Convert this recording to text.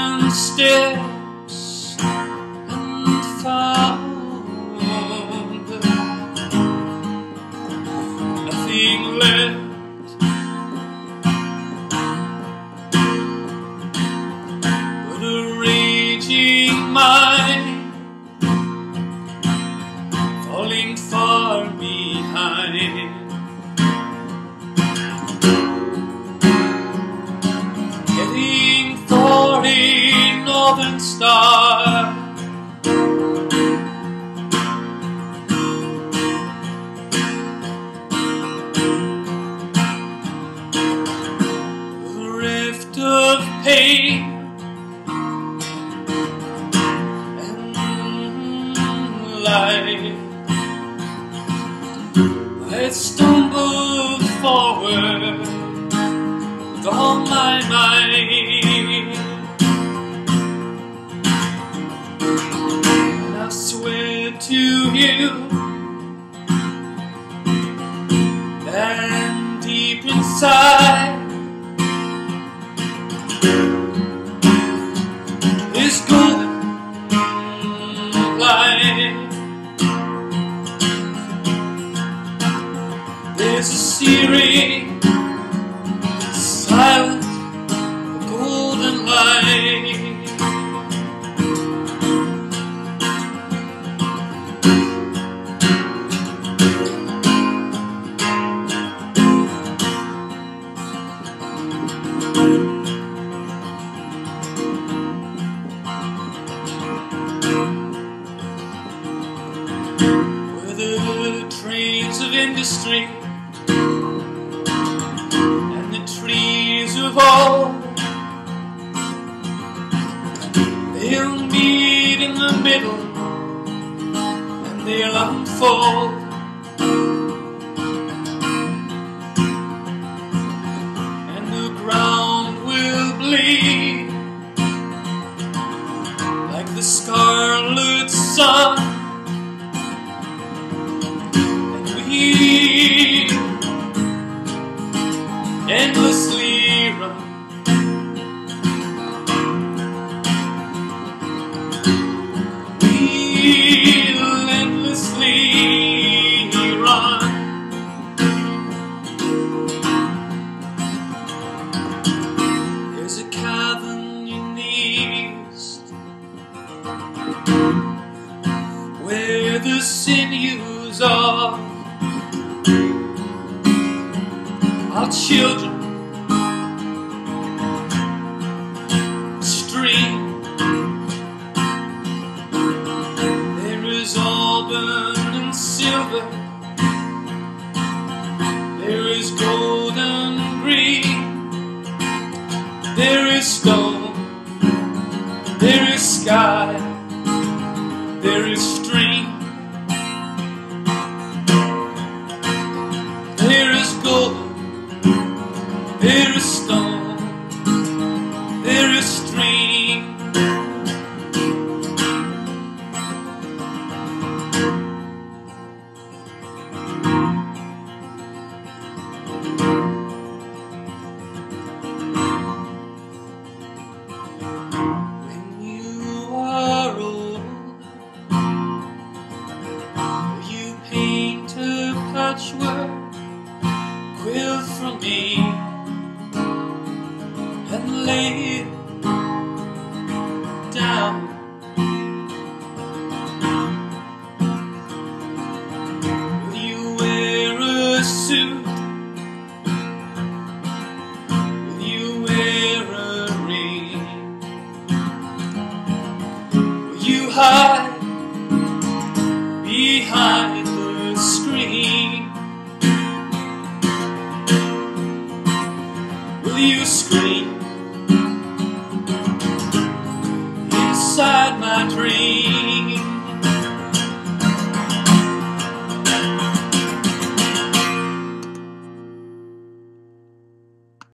Ancient steps and found nothing left. But a raging mind falling far behind. Getting star. A rift of pain and light. I stumbled forward with all my might. Is golden light. There's a searing, industry and the trees of old they'll meet in the middle and they'll unfold. Sinews of our children stream. There is auburn and silver. There is gold and green. There is stone. There is sky. There is stream. There is stone. There is stream. When you are old, you paint a patchwork quilt for me and country.